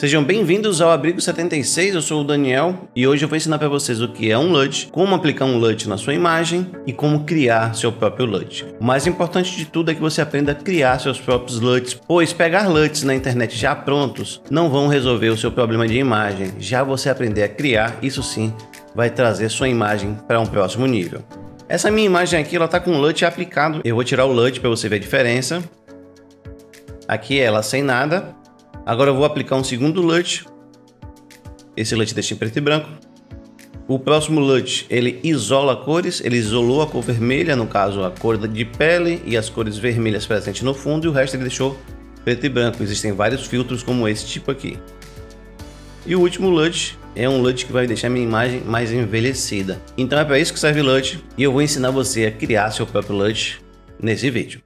Sejam bem-vindos ao Abrigo 76, eu sou o Daniel e hoje eu vou ensinar para vocês o que é um LUT, como aplicar um LUT na sua imagem e como criar seu próprio LUT. O mais importante de tudo é que você aprenda a criar seus próprios LUTs, pois pegar LUTs na internet já prontos não vão resolver o seu problema de imagem. Já você aprender a criar, isso sim vai trazer sua imagem para um próximo nível. Essa minha imagem aqui, ela tá com LUT aplicado. Eu vou tirar o LUT para você ver a diferença. Aqui é ela sem nada Agora eu vou aplicar um segundo LUT. Esse LUT em preto e branco. O próximo LUT, ele isola cores, ele isolou a cor vermelha, no caso a cor de pele e as cores vermelhas presentes no fundo, e o resto ele deixou preto e branco. Existem vários filtros como esse tipo aqui. E o último LUT é um LUT que vai deixar minha imagem mais envelhecida. Então é para isso que serve LUT e eu vou ensinar você a criar seu próprio LUT nesse vídeo.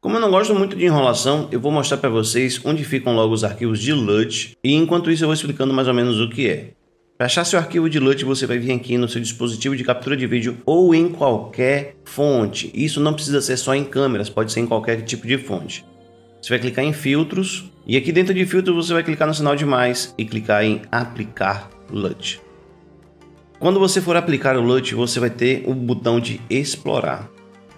Como eu não gosto muito de enrolação, eu vou mostrar para vocês onde ficam logo os arquivos de LUT e enquanto isso eu vou explicando mais ou menos o que é. Para achar seu arquivo de LUT, você vai vir aqui no seu dispositivo de captura de vídeo ou em qualquer fonte. Isso não precisa ser só em câmeras, pode ser em qualquer tipo de fonte. Você vai clicar em filtros e aqui dentro de filtros você vai clicar no sinal de mais e clicar em aplicar LUT. Quando você for aplicar o LUT, você vai ter o botão de explorar.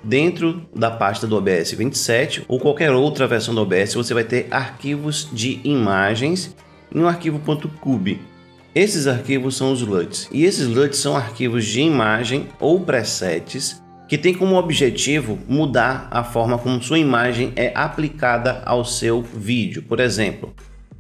Dentro da pasta do OBS 27 ou qualquer outra versão do OBS, você vai ter arquivos de imagens em um arquivo .cube. Esses arquivos são os LUTs, e esses LUTs são arquivos de imagem ou presets que tem como objetivo mudar a forma como sua imagem é aplicada ao seu vídeo. Por exemplo,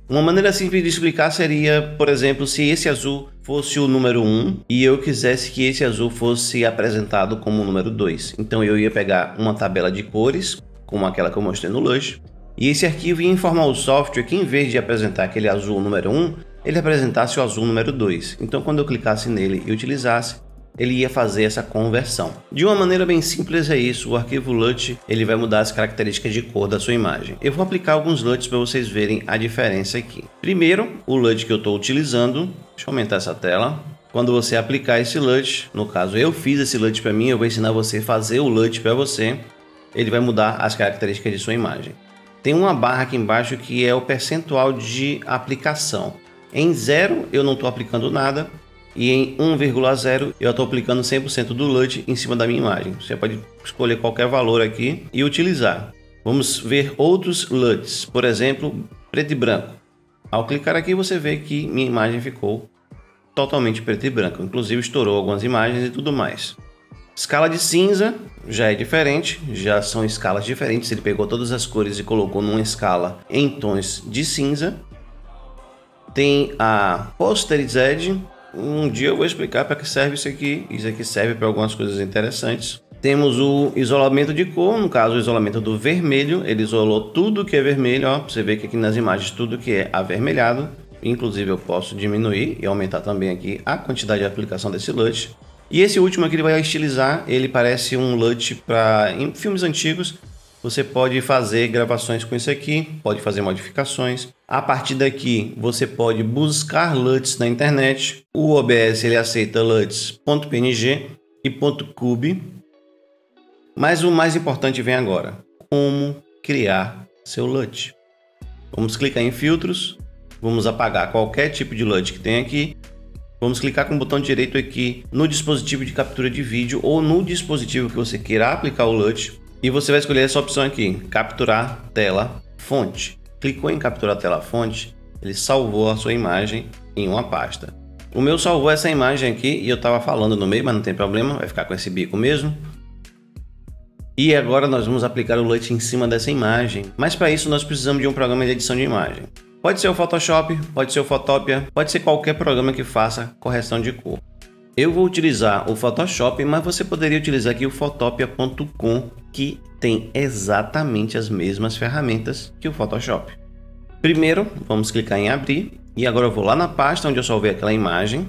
uma maneira simples de explicar seria, por exemplo, se esse azul fosse o número 1 e eu quisesse que esse azul fosse apresentado como o número 2. Então eu ia pegar uma tabela de cores, como aquela que eu mostrei no Lush, e esse arquivo ia informar o software que em vez de apresentar aquele azul número 1, ele apresentasse o azul número 2. Então quando eu clicasse nele e utilizasse, ele ia fazer essa conversão. De uma maneira bem simples é isso, o arquivo LUT ele vai mudar as características de cor da sua imagem. Eu vou aplicar alguns LUTs para vocês verem a diferença aqui. Primeiro, o LUT que eu estou utilizando, deixa eu aumentar essa tela. Quando você aplicar esse LUT, no caso eu fiz esse LUT para mim, eu vou ensinar você a fazer o LUT para você, ele vai mudar as características de sua imagem. Tem uma barra aqui embaixo que é o percentual de aplicação. Em zero eu não estou aplicando nada, e em 1,0 eu estou aplicando 100% do LUT em cima da minha imagem. Você pode escolher qualquer valor aqui e utilizar. Vamos ver outros LUTs, por exemplo, preto e branco. Ao clicar aqui você vê que minha imagem ficou totalmente preto e branco, inclusive estourou algumas imagens e tudo mais. Escala de cinza já é diferente, já são escalas diferentes. Ele pegou todas as cores e colocou numa escala em tons de cinza. Tem a Posterized, um dia eu vou explicar para que serve isso aqui. Isso aqui serve para algumas coisas interessantes. Temos o isolamento de cor, no caso o isolamento do vermelho, ele isolou tudo que é vermelho, ó, você vê que aqui nas imagens tudo que é avermelhado, inclusive eu posso diminuir e aumentar também aqui a quantidade de aplicação desse LUT. E esse último aqui ele vai estilizar, ele parece um LUT para filmes antigos, você pode fazer gravações com isso aqui, pode fazer modificações. A partir daqui, você pode buscar LUTs na internet. O OBS ele aceita LUTs.png e .cube. Mas o mais importante vem agora. Como criar seu LUT. Vamos clicar em filtros. Vamos apagar qualquer tipo de LUT que tem aqui. Vamos clicar com o botão direito aqui no dispositivo de captura de vídeo ou no dispositivo que você queira aplicar o LUT e você vai escolher essa opção aqui, capturar tela fonte. Clicou em capturar tela fonte, ele salvou a sua imagem em uma pasta. O meu salvou essa imagem aqui e eu estava falando no meio, mas não tem problema, vai ficar com esse bico mesmo. E agora nós vamos aplicar o LUT em cima dessa imagem, mas para isso nós precisamos de um programa de edição de imagem. Pode ser o Photoshop, pode ser o Photopia, pode ser qualquer programa que faça correção de cor. Eu vou utilizar o Photoshop, mas você poderia utilizar aqui o Photopia.com, que tem exatamente as mesmas ferramentas que o Photoshop. Primeiro, vamos clicar em abrir e agora eu vou lá na pasta onde eu salvei aquela imagem.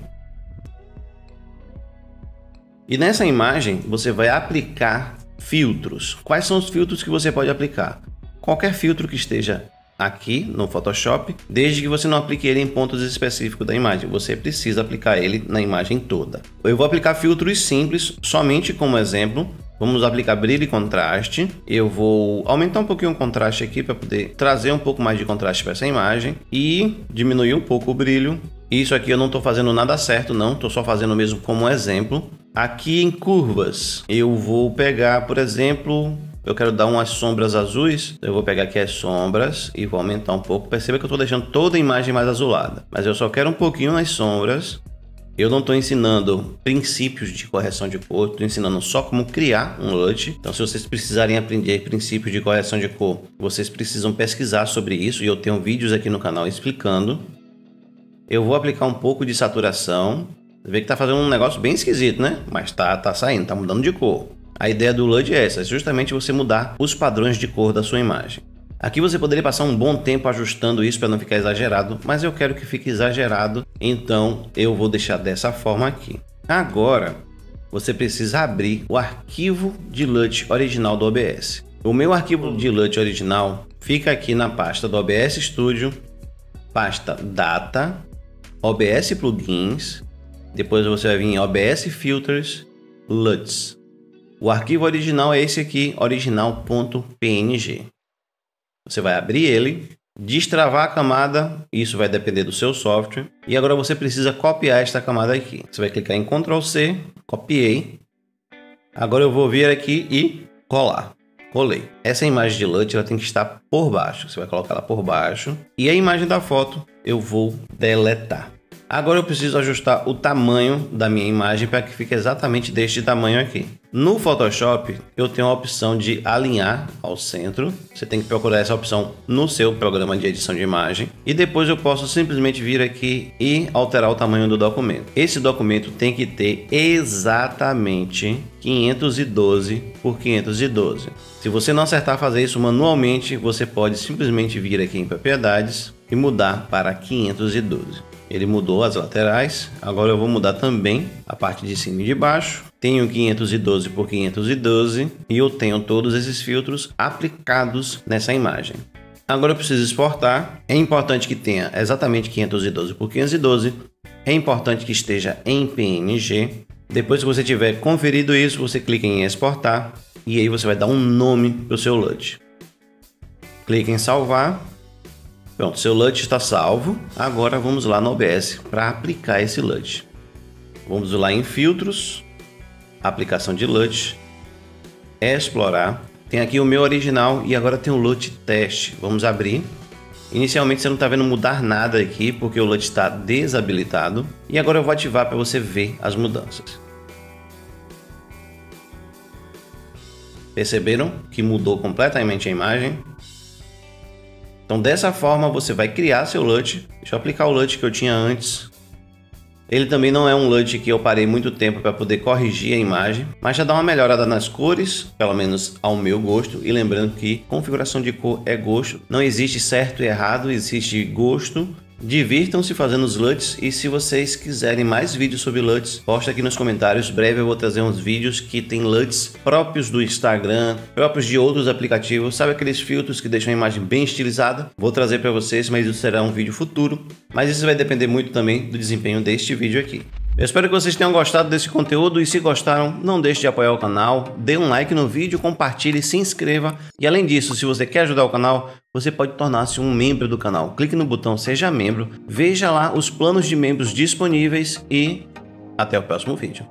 E nessa imagem você vai aplicar filtros. Quais são os filtros que você pode aplicar? Qualquer filtro que esteja aqui no Photoshop, desde que você não aplique ele em pontos específicos da imagem, você precisa aplicar ele na imagem toda. Eu vou aplicar filtros simples, somente como exemplo, Vamos aplicar brilho e contraste. Eu vou aumentar um pouquinho o contraste aqui para poder trazer um pouco mais de contraste para essa imagem e diminuir um pouco o brilho. Isso aqui eu não estou fazendo nada certo, não. Estou só fazendo mesmo como exemplo. Aqui em curvas, eu vou pegar, por exemplo, eu quero dar umas sombras azuis, eu vou pegar aqui as sombras e vou aumentar um pouco. Perceba que eu estou deixando toda a imagem mais azulada, mas eu só quero um pouquinho nas sombras eu não estou ensinando princípios de correção de cor, estou ensinando só como criar um LUT. Então, se vocês precisarem aprender princípios de correção de cor, vocês precisam pesquisar sobre isso e eu tenho vídeos aqui no canal explicando. Eu vou aplicar um pouco de saturação. Você vê que está fazendo um negócio bem esquisito, né? Mas tá, tá saindo, tá mudando de cor. A ideia do LUT é essa, justamente você mudar os padrões de cor da sua imagem. Aqui você poderia passar um bom tempo ajustando isso para não ficar exagerado, mas eu quero que fique exagerado, então eu vou deixar dessa forma aqui. Agora, você precisa abrir o arquivo de LUT original do OBS. O meu arquivo de LUT original fica aqui na pasta do OBS Studio, pasta Data, OBS Plugins, depois você vai vir em OBS Filters, LUTs. O arquivo original é esse aqui, original.png. Você vai abrir ele, destravar a camada, isso vai depender do seu software. E agora você precisa copiar esta camada aqui. Você vai clicar em Ctrl C, copiei. Agora eu vou vir aqui e colar. Colei. Essa imagem de LUT ela tem que estar por baixo. Você vai colocar ela por baixo. E a imagem da foto eu vou deletar. Agora eu preciso ajustar o tamanho da minha imagem para que fique exatamente deste tamanho aqui. No Photoshop, eu tenho a opção de alinhar ao centro. Você tem que procurar essa opção no seu programa de edição de imagem. E depois eu posso simplesmente vir aqui e alterar o tamanho do documento. Esse documento tem que ter exatamente 512 por 512. Se você não acertar fazer isso manualmente, você pode simplesmente vir aqui em propriedades e mudar para 512. Ele mudou as laterais. Agora eu vou mudar também a parte de cima e de baixo. Tenho 512 por 512 e eu tenho todos esses filtros aplicados nessa imagem. Agora eu preciso exportar. É importante que tenha exatamente 512 por 512. É importante que esteja em PNG. Depois que você tiver conferido isso, você clica em exportar e aí você vai dar um nome para o seu LUT. Clique em salvar Pronto, seu LUT está salvo. Agora vamos lá no OBS para aplicar esse LUT. Vamos lá em filtros, aplicação de LUT, explorar. Tem aqui o meu original e agora tem o LUT teste. Vamos abrir. Inicialmente você não está vendo mudar nada aqui porque o LUT está desabilitado. E agora eu vou ativar para você ver as mudanças. Perceberam que mudou completamente a imagem? Então dessa forma você vai criar seu LUT. Deixa eu aplicar o LUT que eu tinha antes. Ele também não é um LUT que eu parei muito tempo para poder corrigir a imagem, mas já dá uma melhorada nas cores, pelo menos ao meu gosto. E lembrando que configuração de cor é gosto, não existe certo e errado, existe gosto Divirtam-se fazendo os LUTs e se vocês quiserem mais vídeos sobre LUTs, posta aqui nos comentários. Breve eu vou trazer uns vídeos que tem LUTs próprios do Instagram, próprios de outros aplicativos. Sabe aqueles filtros que deixam a imagem bem estilizada? Vou trazer para vocês, mas isso será um vídeo futuro. Mas isso vai depender muito também do desempenho deste vídeo aqui. Eu espero que vocês tenham gostado desse conteúdo e se gostaram, não deixe de apoiar o canal, dê um like no vídeo, compartilhe, se inscreva e além disso, se você quer ajudar o canal, você pode tornar-se um membro do canal. Clique no botão Seja Membro, veja lá os planos de membros disponíveis e até o próximo vídeo.